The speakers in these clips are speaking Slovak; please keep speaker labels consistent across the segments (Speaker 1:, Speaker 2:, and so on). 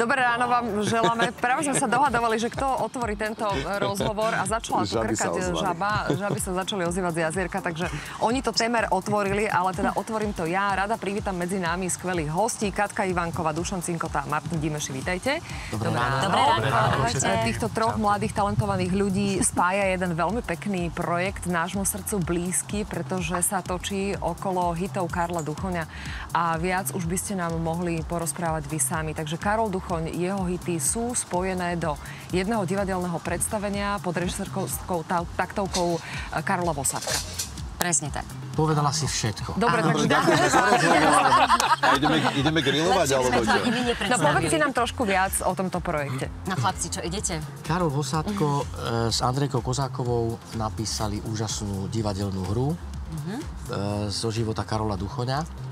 Speaker 1: Dobré ráno vám želáme. Práve sme sa dohadovali, že kto otvorí tento rozhovor a začala tu krkať žaba. Žaby sa začali ozývať z jazierka, takže oni to témer otvorili, ale teda otvorím to ja. Rada privítam medzi nami skvelých hostí. Katka Ivankova, Dušan Cinkota a Martin Dimeši, vítajte.
Speaker 2: Dobré ráno. Dobré ráno.
Speaker 1: Týchto troch mladých talentovaných ľudí spája jeden veľmi pekný projekt nášmu srdcu blízky, pretože sa točí okolo hitov Karla Duchoňa a viac už by ste nám mohli porozprávať vy sami. Takže Karol Duchoň, jeho hity sú spojené do jedného divadelného predstavenia pod režisérskou taktovkou eh, Karola Vosadka.
Speaker 2: Presne tak.
Speaker 3: Povedala si všetko.
Speaker 1: Dobre, takže
Speaker 4: ideme, ideme grilovať, alebo
Speaker 1: čo? No povedz nám trošku viac o tomto projekte.
Speaker 2: No chlapci, čo idete?
Speaker 3: Karol Vosádko uh-huh. s Andrejkou Kozákovou napísali úžasnú divadelnú hru uh-huh. zo života Karola Duchoňa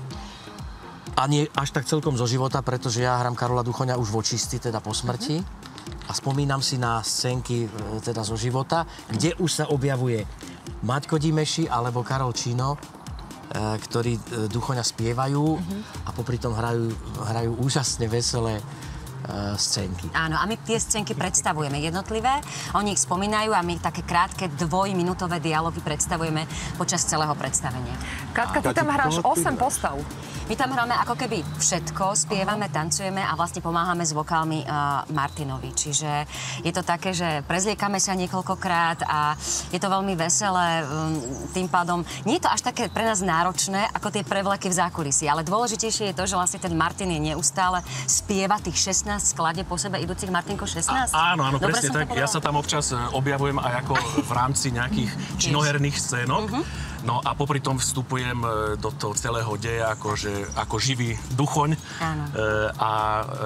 Speaker 3: a nie až tak celkom zo života, pretože ja hrám Karola Duchoňa už v očistí, teda po smrti. A spomínam si na scénky e, teda zo života, kde už sa objavuje Maťko Dimeši alebo Karol Čino, e, ktorí e, Duchoňa spievajú a popri tom hrajú, hrajú úžasne veselé scénky.
Speaker 2: Áno, a my tie scénky predstavujeme jednotlivé, oni ich spomínajú a my také krátke dvojminútové dialógy predstavujeme počas celého predstavenia.
Speaker 1: Katka, ty tam hráš 8 postav.
Speaker 2: My tam hráme ako keby všetko, spievame, tancujeme a vlastne pomáhame s vokálmi uh, Martinovi. Čiže je to také, že prezliekame sa niekoľkokrát a je to veľmi veselé. Um, tým pádom nie je to až také pre nás náročné, ako tie prevleky v zákulisí, ale dôležitejšie je to, že vlastne ten Martin je neustále spieva tých 16 skladie po sebe idúcich. Martinko, 16?
Speaker 5: A, áno, áno, Dobre presne tak. Ja sa tam občas e, objavujem aj ako v rámci nejakých činoherných scénok. Uh-huh. No a popri tom vstupujem e, do toho celého deja akože, ako živý duchoň Áno. E, a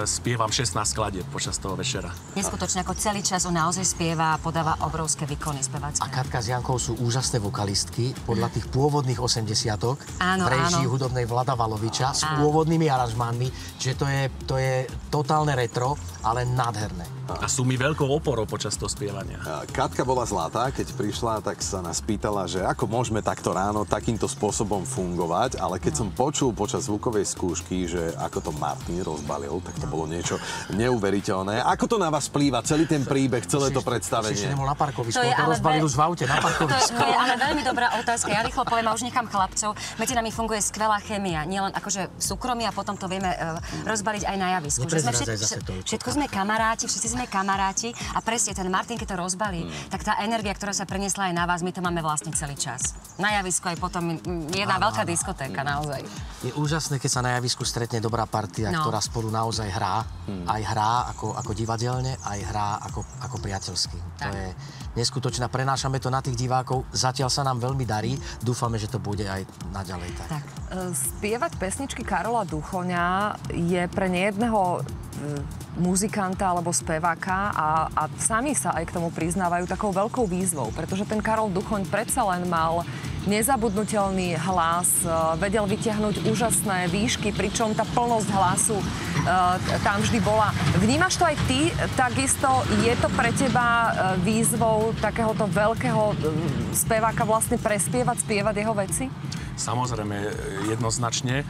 Speaker 5: spievam 16 skladieb počas toho večera.
Speaker 2: Neskutočne, ako celý čas on naozaj spieva a podáva obrovské výkony spevacké.
Speaker 3: A Katka s Jankou sú úžasné vokalistky podľa tých pôvodných 80 v režii hudobnej Vlada Valoviča s pôvodnými aranžmánmi, čiže to je, to je totálne retro, ale nádherné.
Speaker 5: A sú mi veľkou oporou počas toho spievania.
Speaker 4: Katka bola zlatá, keď prišla, tak sa nás pýtala, že ako môžeme takto ráno takýmto spôsobom fungovať, ale keď som počul počas zvukovej skúšky, že ako to Martin rozbalil, tak to bolo niečo neuveriteľné. Ako to na vás plýva, celý ten príbeh, celé to predstavenie?
Speaker 3: Si na parkovisku, to, to rozbalil už v aute na parkovisku.
Speaker 2: To je ale veľmi dobrá otázka. Ja rýchlo poviem a už nechám chlapcov. Medzi nami funguje skvelá chémia. Nielen akože v súkromí a potom to vieme uh, rozbaliť aj na javisku. Že sme všetko, všetko sme kamaráti, všetci sme kamaráti a presne ten Martin, keď to rozbalí, mm. tak tá energia, ktorá sa preniesla aj na vás, my to máme vlastne celý čas. Na javisku aj potom jedna áno, veľká diskotéka, mm. naozaj.
Speaker 3: Je úžasné, keď sa na javisku stretne dobrá partia, no. ktorá spolu naozaj hrá. Mm. Aj hrá ako, ako divadelne, aj hrá ako, ako priateľsky. Tak. To je neskutočná. Prenášame to na tých divákov. Zatiaľ sa nám veľmi darí. Dúfame, že to bude aj naďalej tak. tak.
Speaker 1: E, spievať pesničky Karola Duchoňa je pre nejedného muzikanta alebo speváka a, a sami sa aj k tomu priznávajú takou veľkou výzvou, pretože ten Karol Duchoň predsa len mal nezabudnutelný hlas, e, vedel vytiahnuť úžasné výšky, pričom tá plnosť hlasu e, tam vždy bola. Vnímaš to aj ty? Takisto je to pre teba e, výzvou takéhoto veľkého speváka vlastne prespievať, spievať jeho veci?
Speaker 5: Samozrejme, jednoznačne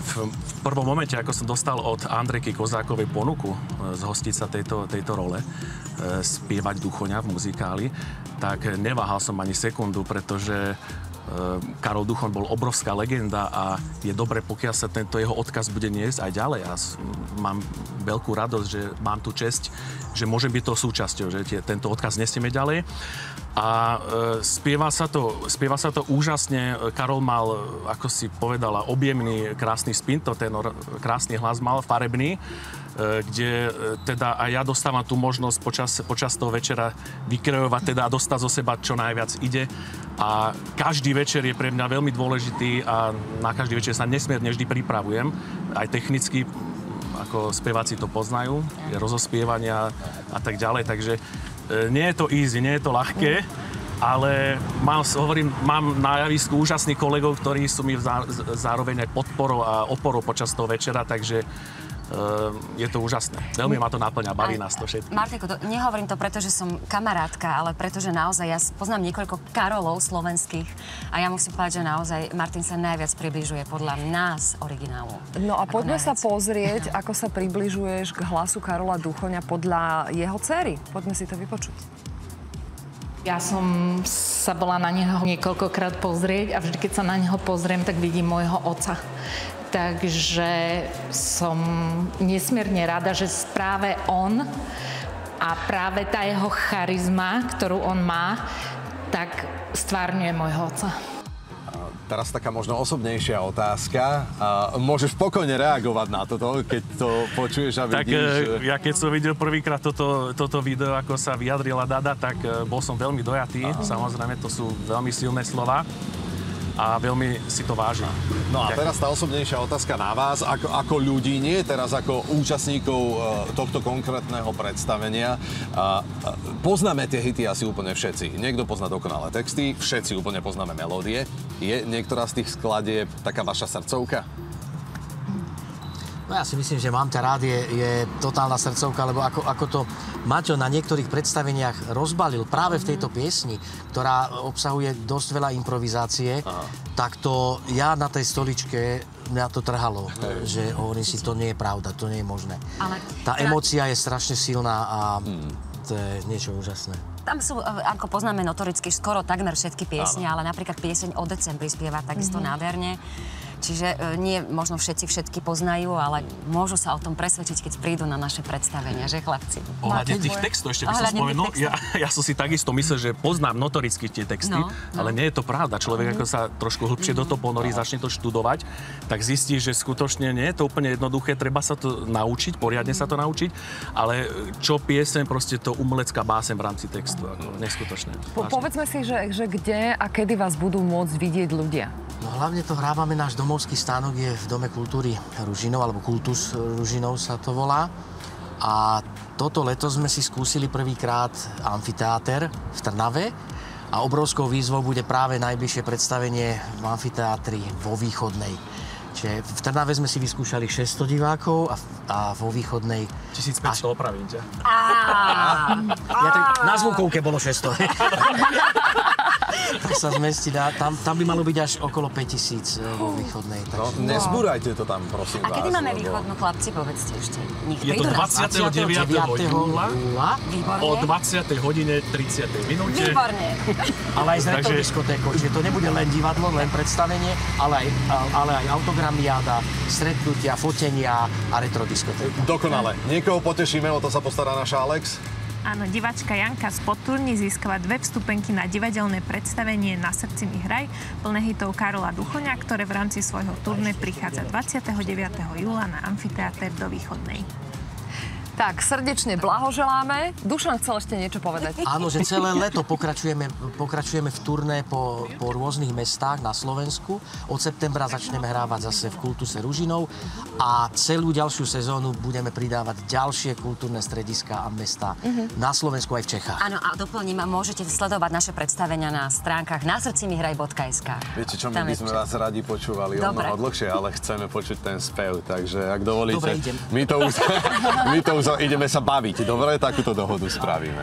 Speaker 5: v, v prvom momente, ako som dostal od Andreky Kozákovej ponuku e, zhostiť sa tejto, tejto role, e, spievať Duchoňa v muzikáli, tak neváhal som ani sekundu, pretože Karol Duchoň bol obrovská legenda a je dobre, pokiaľ sa tento jeho odkaz bude niesť aj ďalej. A mám veľkú radosť, že mám tu česť, že môžem byť to súčasťou, že tie, tento odkaz nesieme ďalej. A e, spieva, sa to, spieva sa to úžasne. Karol mal, ako si povedala, objemný, krásny spinto, ten krásny hlas mal, farebný, kde e, teda aj ja dostávam tú možnosť počas, počas toho večera vykreovať teda dostať zo seba čo najviac ide. A každý večer je pre mňa veľmi dôležitý a na každý večer sa nesmierne vždy pripravujem, aj technicky, ako speváci to poznajú, rozospievania a tak ďalej, takže E, nie je to easy, nie je to ľahké, ale mám, hovorím, mám na javisku úžasných kolegov, ktorí sú mi zároveň aj podporou a oporou počas toho večera, takže je to úžasné. Veľmi ma to naplňa, baví nás to všetko.
Speaker 2: Martiko, to, nehovorím to preto, že som kamarátka, ale preto, že naozaj ja poznám niekoľko Karolov slovenských a ja musím povedať, že naozaj Martin sa najviac približuje podľa nás originálu.
Speaker 1: No a poďme sa
Speaker 2: najviac.
Speaker 1: pozrieť, ako sa približuješ k hlasu Karola Duchoňa podľa jeho céry. Poďme si to vypočuť.
Speaker 6: Ja som sa bola na neho niekoľkokrát pozrieť a vždy, keď sa na neho pozriem, tak vidím môjho oca. Takže som nesmierne rada, že práve on a práve tá jeho charizma, ktorú on má, tak stvárňuje môjho oca.
Speaker 4: Teraz taká možno osobnejšia otázka. Môžeš spokojne reagovať na toto, keď to počuješ a
Speaker 5: Tak
Speaker 4: vidíš.
Speaker 5: e,
Speaker 4: že-
Speaker 5: ja keď som videl prvýkrát toto, toto video, ako sa vyjadrila Dada, tak e, bol som veľmi dojatý. Samozrejme, to sú veľmi silné slova a veľmi si to vážim.
Speaker 4: No a
Speaker 5: Ďakujem.
Speaker 4: teraz tá osobnejšia otázka na vás, ako, ako ľudí, nie teraz ako účastníkov e, tohto konkrétneho predstavenia. A, a, poznáme tie hity asi úplne všetci. Niekto pozná dokonalé texty, všetci úplne poznáme melódie. Je niektorá z tých skladieb taká vaša srdcovka?
Speaker 3: No ja si myslím, že Mám ťa rád je, je totálna srdcovka, lebo ako, ako to Maťo na niektorých predstaveniach rozbalil práve v tejto piesni, ktorá obsahuje dosť veľa improvizácie, tak to ja na tej stoličke mňa to trhalo, že hovorím si, to nie je pravda, to nie je možné.
Speaker 2: Ale
Speaker 3: Tá
Speaker 2: teda-
Speaker 3: emócia je strašne silná a to je niečo úžasné.
Speaker 2: Tam sú, e, ako poznáme notoricky, skoro takmer všetky piesne, ale napríklad pieseň o decembri spieva takisto nádherne. Čiže e, nie možno všetci všetky poznajú, ale môžu sa o tom presvedčiť, keď prídu na naše predstavenia, že chlapci?
Speaker 5: Ohľadne
Speaker 1: Máte
Speaker 5: tých textov ešte by som spomenul. Ja, ja som si takisto myslel, že poznám notoricky tie texty,
Speaker 2: No, no.
Speaker 5: ale nie je to pravda. Človek, ako sa trošku hlbšie do toho ponorí, začne to študovať, tak zistí, že skutočne nie je to úplne jednoduché. Treba sa to naučiť, poriadne sa to naučiť, ale čo piesem, proste to umelecká básem v rámci textu. Ako neskutočné.
Speaker 1: Po, povedzme si, že, že kde a kedy vás budú môcť vidieť ľudia.
Speaker 3: No hlavne to hrávame, náš domovský stánok je v Dome kultúry Ružinov, alebo Kultus Ružinov sa to volá. A toto leto sme si skúsili prvýkrát amfiteáter v Trnave a obrovskou výzvou bude práve najbližšie predstavenie v amfiteátri vo Východnej. Čiže v Trnave sme si vyskúšali 600 divákov a, a vo Východnej...
Speaker 5: 1500 opravím ťa.
Speaker 3: Ja tak, na zvukovke bolo 600. tak sa zmestí, dá, tam, tam by malo byť až okolo 5000 vo Východnej.
Speaker 4: No,
Speaker 3: Takže...
Speaker 4: nezbúrajte to tam, prosím
Speaker 2: A
Speaker 4: vás.
Speaker 2: kedy máme
Speaker 4: lebo-
Speaker 2: východnú, chlapci, povedzte ešte. Nech
Speaker 5: Je to
Speaker 2: prídu nás.
Speaker 5: 29. júla
Speaker 3: júla,
Speaker 2: Výborne.
Speaker 5: o 20. hodine 30. minúte.
Speaker 2: Výborne.
Speaker 3: ale aj s retro
Speaker 5: Takže-
Speaker 3: diskotékou, čiže to nebude len divadlo, len predstavenie, ale aj, ale aj autogramiáda, stretnutia, fotenia a retro diskotéka.
Speaker 4: Dokonale. Niekoho potešíme, o to sa postará naša Alex.
Speaker 7: Áno, divačka Janka z Podturní získava dve vstupenky na divadelné predstavenie Na srdci mi hraj, plné hitov Karola Duchoňa, ktoré v rámci svojho turné prichádza 29. júla na amfiteáter do Východnej.
Speaker 1: Tak, srdečne blahoželáme. Dušan chcel ešte niečo povedať.
Speaker 3: Áno, že celé leto pokračujeme, pokračujeme v turné po, po rôznych mestách na Slovensku. Od septembra začneme hrávať zase v Kultuse Ružinov a celú ďalšiu sezónu budeme pridávať ďalšie kultúrne strediska a mesta na Slovensku aj v Čechách.
Speaker 2: Áno, a doplním, môžete sledovať naše predstavenia na stránkach na srdci mi hraj.sk.
Speaker 4: Viete čo, my by sme vás radi počúvali o mnoho dlhšie, ale chceme počuť ten spev, takže ak dovolíte,
Speaker 3: Dobre, idem.
Speaker 4: my to už, my to ideme sa baviť, dobre? Takúto dohodu spravíme.